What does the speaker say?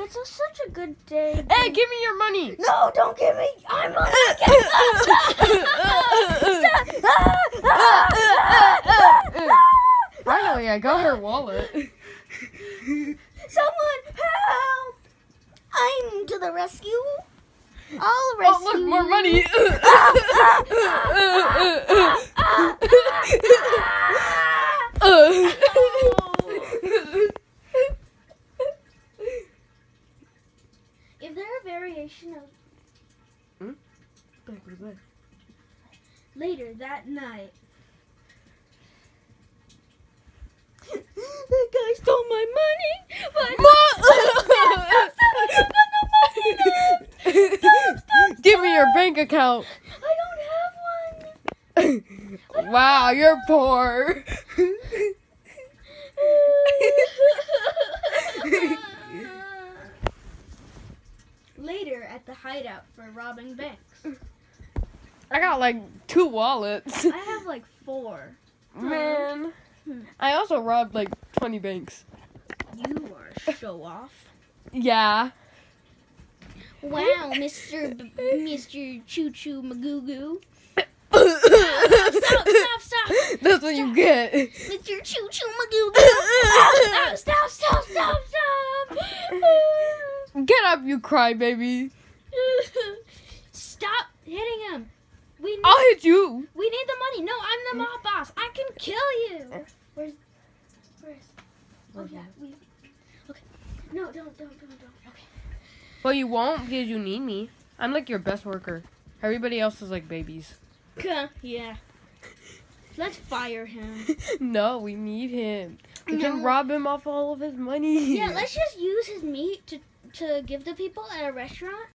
Oh, it's a, such a good day. Hey, give me your money. No, don't give me. I'm on. Finally, I got her wallet. Someone help! I'm to the rescue. I'll rescue. Oh, look, more money. Is there a variation of hmm? later that night? the guy stole my money, but Give me your bank account. I don't have one. wow, you're poor. Later at the hideout for robbing banks. I got like two wallets. I have like four. Man. Hmm. I also robbed like 20 banks. You are show off. Yeah. Wow, Mr. B- Mr. Choo Choo Magoo That's Stop, stop, stop. That's what you get. Mr. Choo Choo Magoo Stop, stop, stop, stop, up, you crybaby. Stop hitting him. We need, I'll hit you. we need the money. No, I'm the mob boss. I can kill you. Where's, where's, oh yeah, we, okay. No, don't, don't, don't, don't. Okay. Well, you won't because you need me. I'm like your best worker. Everybody else is like babies. Yeah. Let's fire him. no, we need him. We can rob him off all of his money. Yeah, let's just use his meat to to give to people at a restaurant.